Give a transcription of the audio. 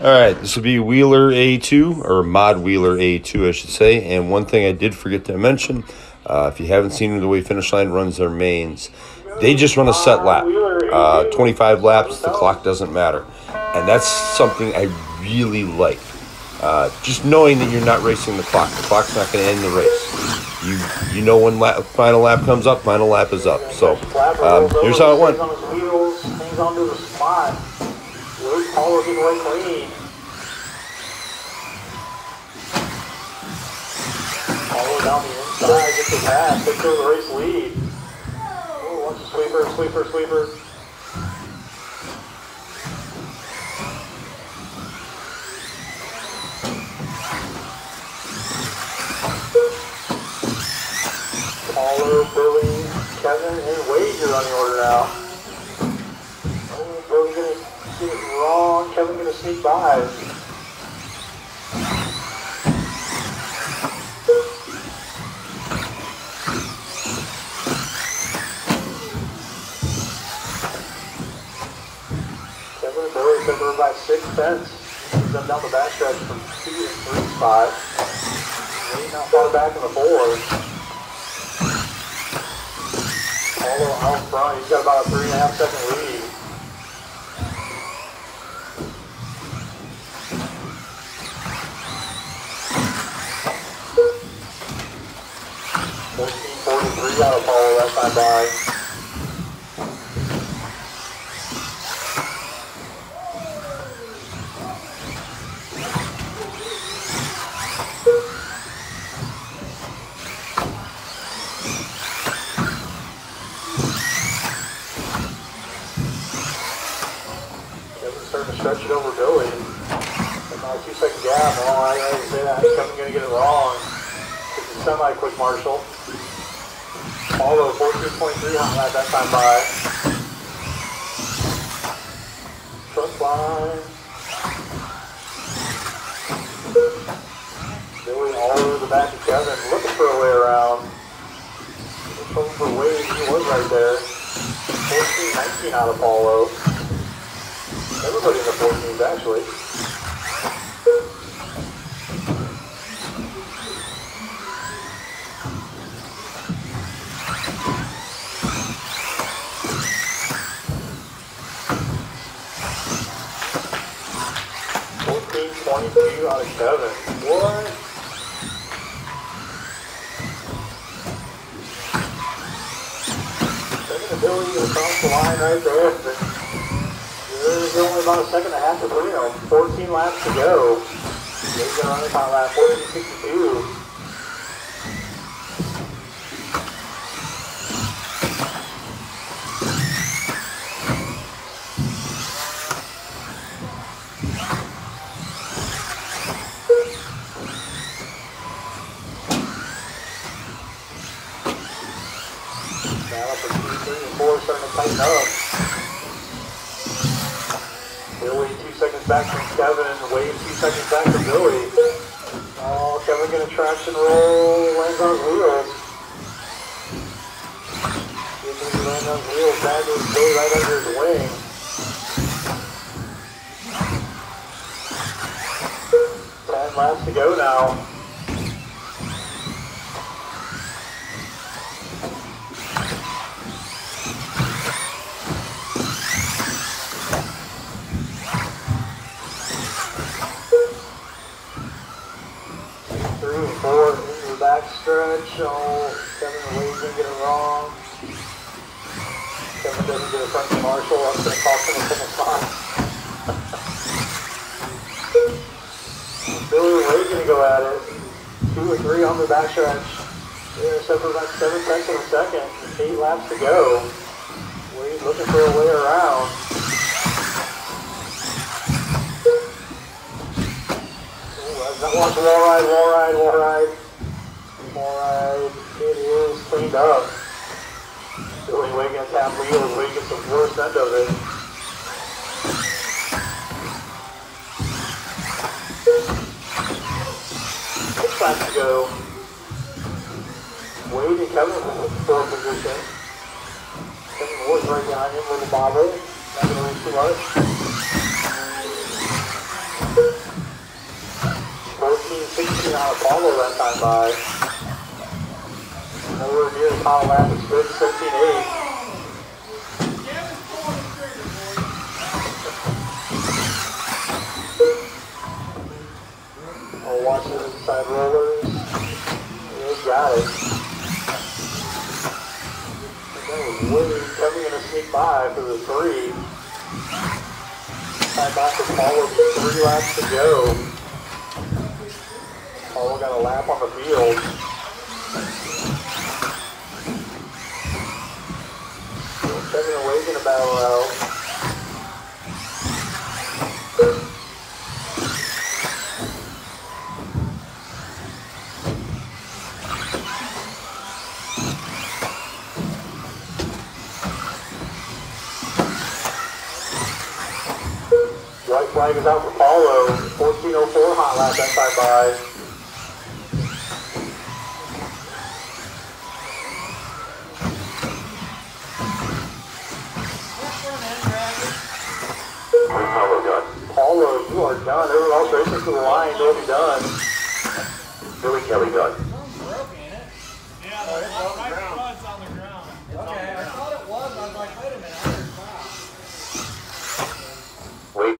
All right, this will be Wheeler A2, or Mod Wheeler A2, I should say. And one thing I did forget to mention uh, if you haven't seen the way Finish Line runs their mains, they just run a set lap. Uh, 25 laps, the clock doesn't matter. And that's something I really like. Uh, just knowing that you're not racing the clock. The clock's not going to end the race. You you know when lap, final lap comes up, final lap is up. So um, here's how it went. The. Luke Paulo getting away clean. Paulo down the inside, gets the pass, takes over the race lead. Oh, wants a sweeper, sweeper, sweeper. Paulo, Billy, Kevin, and Wade are on the order now. Oh, Billy gonna wrong. Kevin gonna sneak by. Kevin Billy separated by six tenths. Moves them down the backstretch from two and three spot. Wade not far back in the four. Paulo out front. He's got about a three and a half second lead. Fourteen forty-three out of Paulo that time by. Starting to stretch it over two second gap. Oh, I gotta say that. Kevin's gonna get it wrong. It's a semi quick Marshall. Paulo 14.3 on that that time by. Line. Billy all over the back of looking for a way around. Looking for Wade, he was right there. 14, 19 out of Paulo. Everybody in the 14s, actually. Fourteen twenty-two out of Kevin. What? Second ability to cross the line right there. There's only about a second and a half between them. 14 laps to go. They're going to run about lap 1462. Now for two, three, and four starting to tighten up. Billy two seconds back from Kevin, Wade two seconds back from Billy. Oh, uh, Kevin gonna traction roll, lands on wheels. Him to land on wheels, bad with Billy right under his wing. Ten laps to go now. And four into the back stretch. Oh, Kevin Wade didn't get it wrong. Kevin doesn't get a front to Marshall. That's going to cost him a finish line. Billy and Wade going to go at it. Two or three on the back stretch. They're separate about seven tenths of a second. Eight laps to go. Wade looking for a way around. Wall ride, wall ride, wall ride. Wall ride. It is cleaned up. Billy gets half wheels. Wade gets the worst end of it. Six laps to go. Wade and Kevin in fourth position. Kevin Ward's right behind him with the bobber. Not going to reach too much. Sixteen on Apollo that time by. Nowhere near the top lap is good, fifteen eight. I'll watch the inside rollers. They got it. That was coming in to sneak by for the three. Time back to Paulo, just three laps to go. Paulo got a lap on the field. Checking and waving a battle out. White flag is out for Paulo. 1404 hot lap that time by. You are done. They were all racing to the line. They'll be done. Billy Kelly done. Broken, it? Yeah,